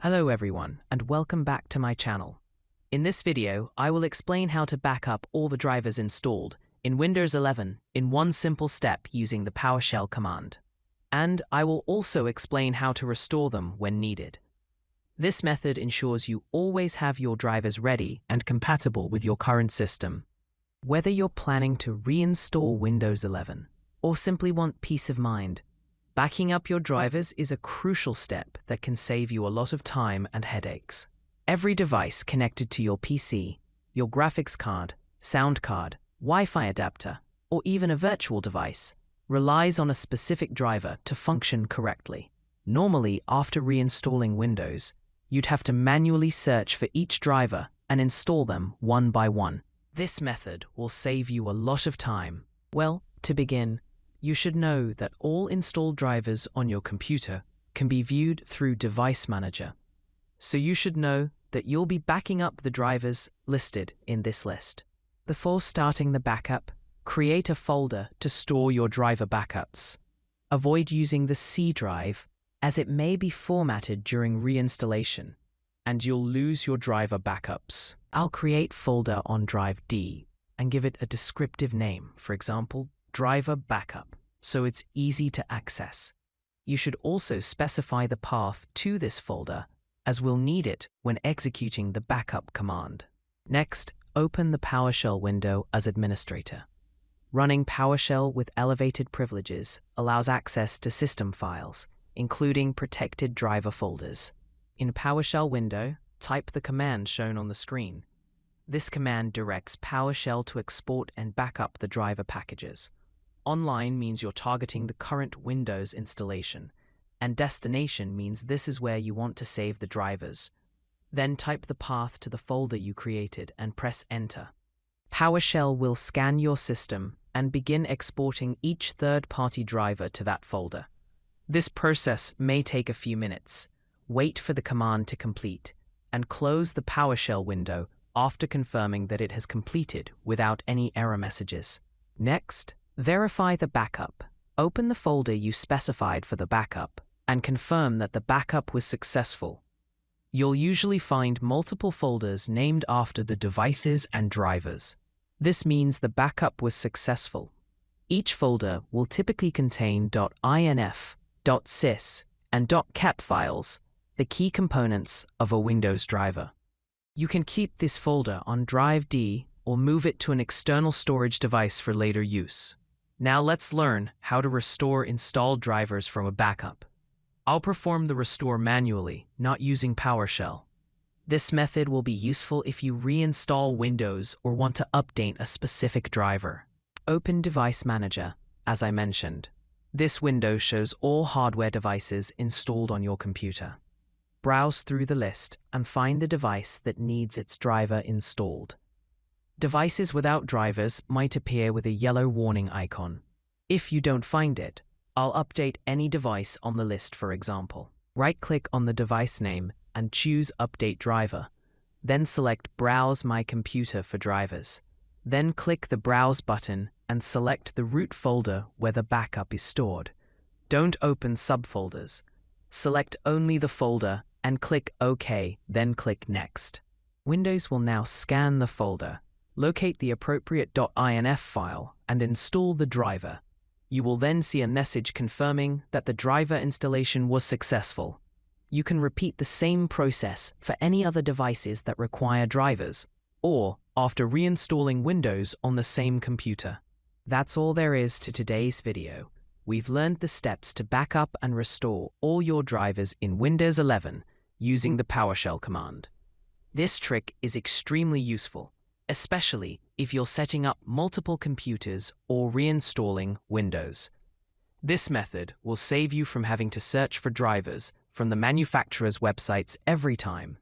Hello everyone, and welcome back to my channel. In this video, I will explain how to back up all the drivers installed in Windows 11 in one simple step using the PowerShell command. And I will also explain how to restore them when needed. This method ensures you always have your drivers ready and compatible with your current system. Whether you're planning to reinstall Windows 11 or simply want peace of mind, Backing up your drivers is a crucial step that can save you a lot of time and headaches. Every device connected to your PC, your graphics card, sound card, Wi Fi adapter, or even a virtual device relies on a specific driver to function correctly. Normally, after reinstalling Windows, you'd have to manually search for each driver and install them one by one. This method will save you a lot of time. Well, to begin, you should know that all installed drivers on your computer can be viewed through Device Manager. So you should know that you'll be backing up the drivers listed in this list. Before starting the backup, create a folder to store your driver backups. Avoid using the C drive as it may be formatted during reinstallation and you'll lose your driver backups. I'll create folder on drive D and give it a descriptive name, for example, driver backup, so it's easy to access. You should also specify the path to this folder, as we'll need it when executing the backup command. Next, open the PowerShell window as administrator. Running PowerShell with elevated privileges allows access to system files, including protected driver folders. In PowerShell window, type the command shown on the screen. This command directs PowerShell to export and backup the driver packages. Online means you're targeting the current Windows installation, and destination means this is where you want to save the drivers. Then type the path to the folder you created and press Enter. PowerShell will scan your system and begin exporting each third-party driver to that folder. This process may take a few minutes. Wait for the command to complete and close the PowerShell window after confirming that it has completed without any error messages. Next, Verify the backup. Open the folder you specified for the backup and confirm that the backup was successful. You'll usually find multiple folders named after the devices and drivers. This means the backup was successful. Each folder will typically contain .inf, .sys, and .cat files, the key components of a Windows driver. You can keep this folder on Drive D or move it to an external storage device for later use. Now let's learn how to restore installed drivers from a backup. I'll perform the restore manually, not using PowerShell. This method will be useful if you reinstall Windows or want to update a specific driver. Open Device Manager, as I mentioned. This window shows all hardware devices installed on your computer. Browse through the list and find the device that needs its driver installed. Devices without drivers might appear with a yellow warning icon. If you don't find it, I'll update any device on the list for example. Right-click on the device name and choose Update Driver. Then select Browse My Computer for drivers. Then click the Browse button and select the root folder where the backup is stored. Don't open subfolders. Select only the folder and click OK, then click Next. Windows will now scan the folder locate the appropriate .inf file and install the driver. You will then see a message confirming that the driver installation was successful. You can repeat the same process for any other devices that require drivers, or after reinstalling Windows on the same computer. That's all there is to today's video. We've learned the steps to backup and restore all your drivers in Windows 11 using the PowerShell command. This trick is extremely useful especially if you're setting up multiple computers or reinstalling Windows. This method will save you from having to search for drivers from the manufacturer's websites every time.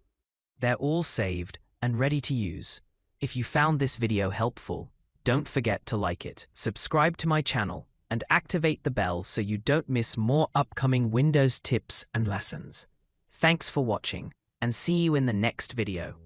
They're all saved and ready to use. If you found this video helpful, don't forget to like it, subscribe to my channel, and activate the bell so you don't miss more upcoming Windows tips and lessons. Thanks for watching, and see you in the next video.